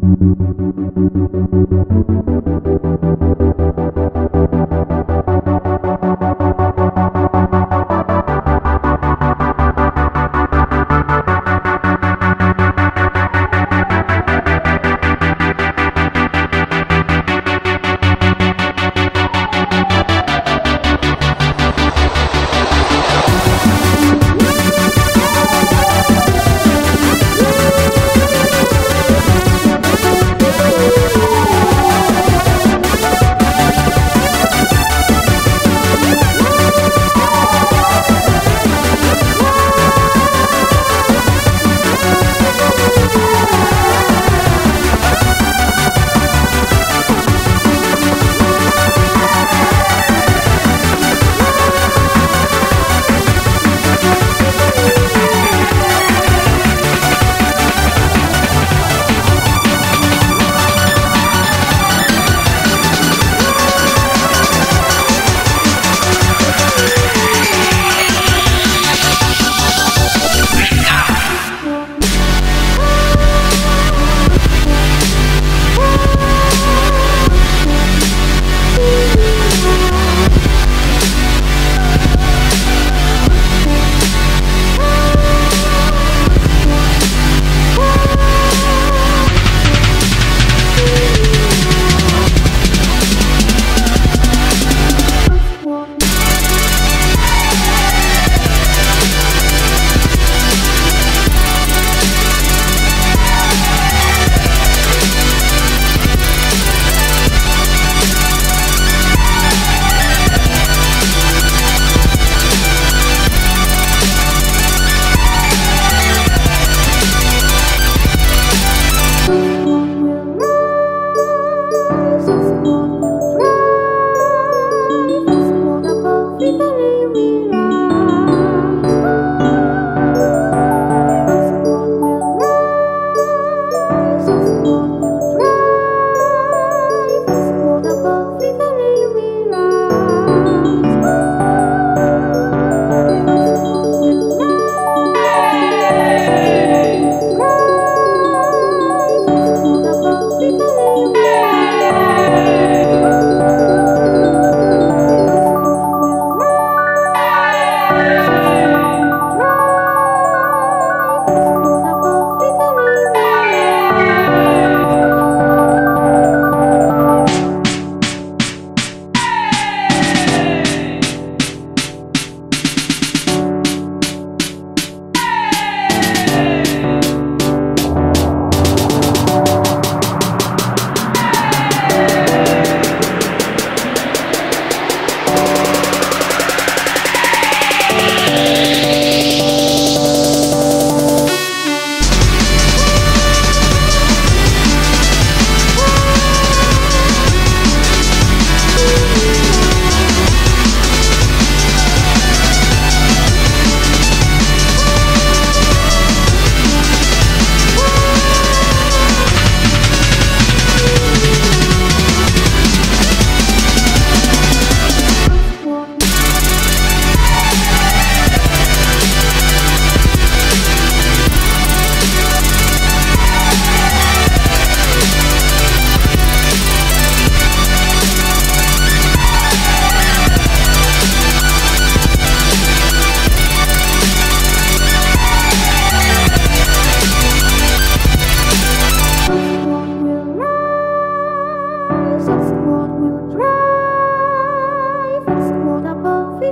Thank you.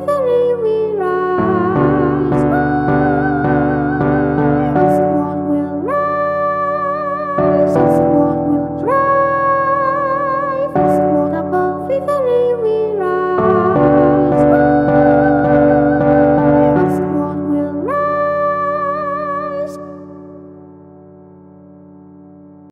be very weary.